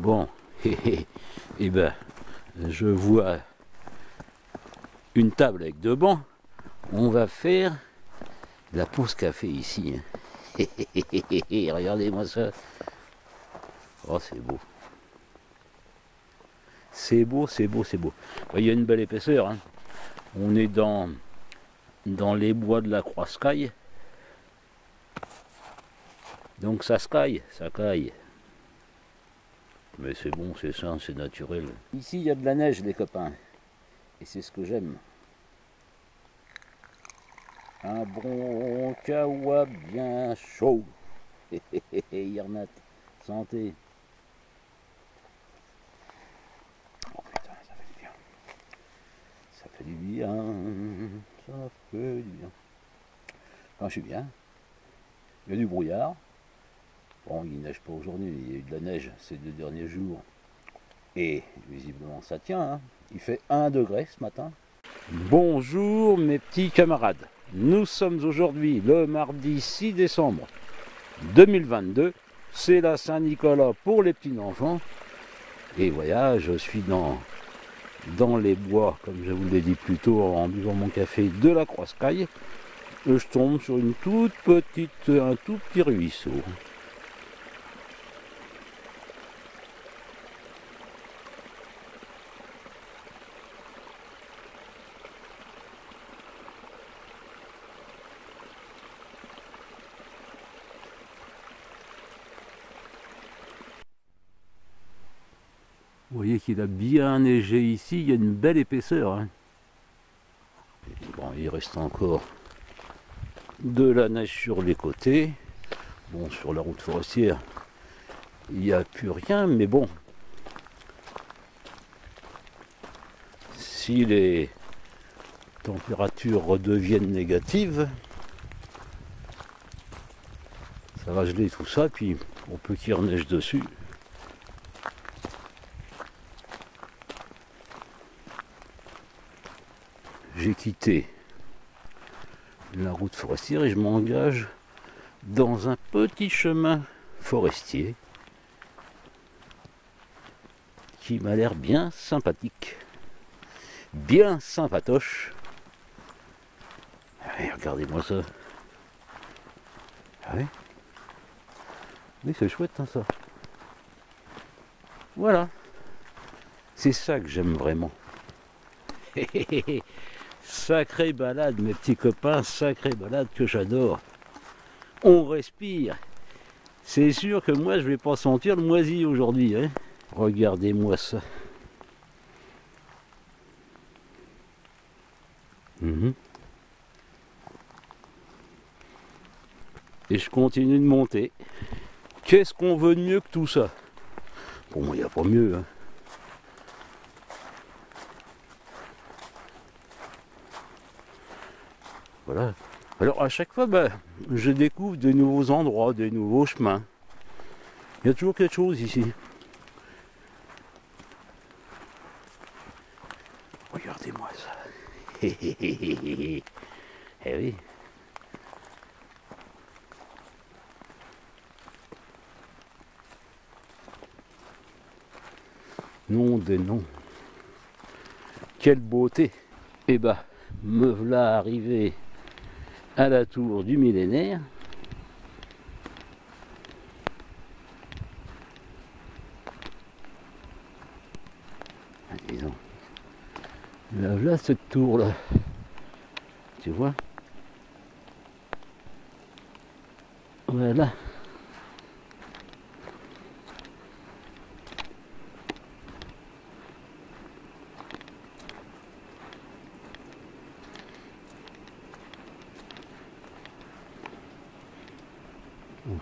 Bon, et ben, je vois une table avec deux bancs. On va faire la pause café ici. hein. Regardez-moi ça. Oh, c'est beau. C'est beau, c'est beau, c'est beau. Il y a une belle épaisseur. hein. On est dans, dans les bois de la Croix-Scaille. Donc ça se caille, ça caille. Mais c'est bon, c'est sain, c'est naturel. Ici, il y a de la neige, les copains. Et c'est ce que j'aime. Un bon kawa bien chaud. Yarnat, santé. Oh putain, ça fait du bien. Ça fait du bien. Ça fait du bien. Enfin, je suis bien. Il y a du brouillard. Bon, il neige pas aujourd'hui, il y a eu de la neige ces deux derniers jours. Et visiblement ça tient. hein. Il fait 1 degré ce matin. Bonjour mes petits camarades. Nous sommes aujourd'hui le mardi 6 décembre 2022. C'est la Saint-Nicolas pour les petits enfants. Et voilà, je suis dans, dans les bois, comme je vous l'ai dit plus tôt en buvant mon café de la Croix-Scaille. Et je tombe sur une toute petite, un tout petit ruisseau. Vous voyez qu'il a bien neigé ici, il y a une belle épaisseur. hein. Bon, il reste encore de la neige sur les côtés. Bon, sur la route forestière, il n'y a plus rien, mais bon. Si les températures redeviennent négatives, ça va geler tout ça, puis on peut qu'il reneige dessus. J'ai quitté la route forestière et je m'engage dans un petit chemin forestier qui m'a l'air bien sympathique, bien sympatoche. Allez, regardez-moi ça. Ah oui c'est chouette hein, ça. Voilà. C'est ça que j'aime vraiment. Sacrée balade, mes petits copains, sacrée balade que j'adore. On respire. C'est sûr que moi, je vais pas sentir le moisi aujourd'hui. hein. Regardez-moi ça. Mhm. Et je continue de monter. Qu'est-ce qu'on veut de mieux que tout ça? Pour moi, il n'y a pas mieux. hein. Alors à chaque fois, ben, je découvre de nouveaux endroits, de nouveaux chemins. Il y a toujours quelque chose ici. Regardez-moi ça. eh oui. Nom des noms. Quelle beauté. Eh ben, me voilà arrivé à la tour du millénaire. Ah, dis donc. Là, là, cette tour là. Tu vois? Voilà.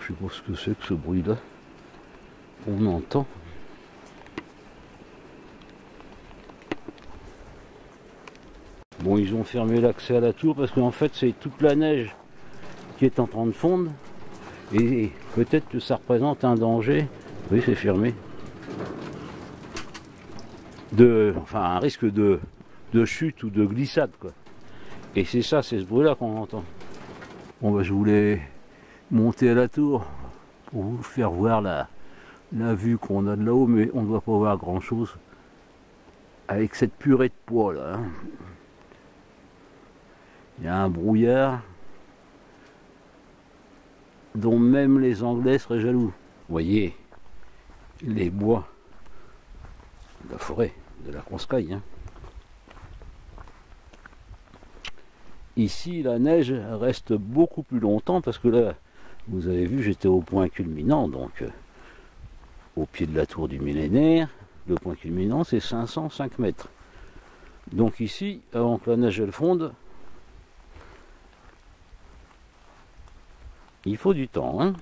Je sais pas ce que c'est que ce bruit là. On entend. Bon, ils ont fermé l'accès à la tour parce qu'en fait, c'est toute la neige qui est en train de fondre. Et peut-être que ça représente un danger. Oui, c'est fermé. De, enfin, un risque de, de chute ou de glissade, quoi. Et c'est ça, c'est ce bruit-là qu'on entend. Bon, bah, je voulais monter à la tour pour vous faire voir la, la vue qu'on a de là-haut, mais on ne doit pas voir grand-chose avec cette purée de poids là. hein. Il y a un brouillard dont même les Anglais seraient jaloux. Voyez les bois la forêt, de la Conscaille. hein. Ici, la neige reste beaucoup plus longtemps parce que là, vous avez vu, j'étais au point culminant, donc euh, au pied de la tour du millénaire. Le point culminant, c'est 505 mètres. Donc ici, avant que la neige elle fonde, il faut du temps. Hein